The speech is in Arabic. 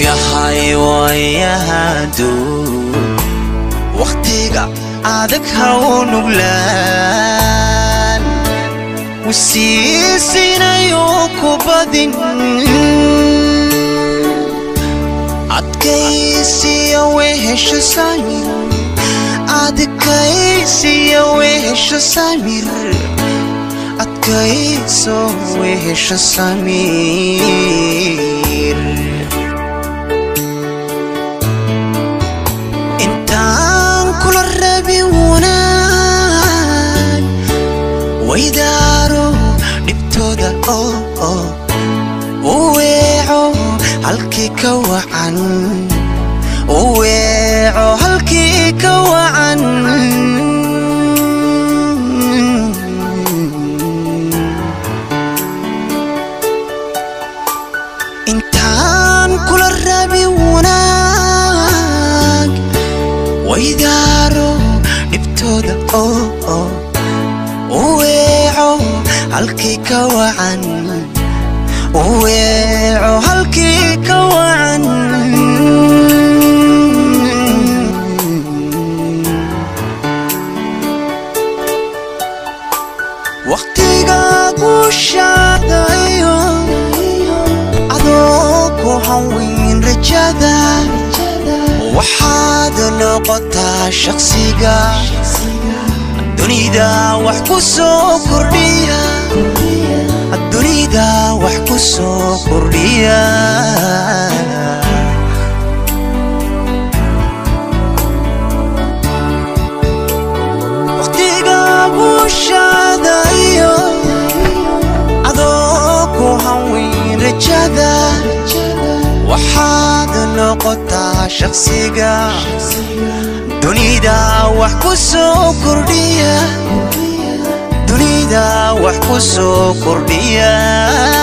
يا حي ويا هادو وقتيقا عادك هون وبلان والسيسينا يوكو بدن عدكيسي يا وحش سامير عدكيسي يا وحش سامير عدكيسي يا وحش سامير waydaaro dhibtooda oo u weeco halkii ka wacan u weeco halkii ka wacan intaan kula rabi wanaag waydaa halkii ka wacan u weeco halkii ka wacan waqtiga kushadayo adoo ku haweyn rajada waxaad noqotaa shaqsiga dunida wax ku soo kordhiya بعيدة واحكوا السكر ليا وقتي قابو قابوش هذا عذوك وهوين رجادة وحاد نقطع شخصيقا دوني دا واحكوا السكر ليا وحكو السوق قربيه